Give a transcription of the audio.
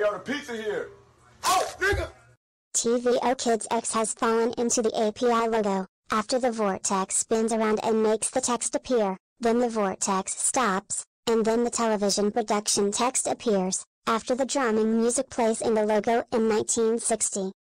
Yo, pizza here. Oh, nigga! TVO Kids X has fallen into the API logo. After the vortex spins around and makes the text appear, then the vortex stops, and then the television production text appears, after the drumming music plays in the logo in 1960.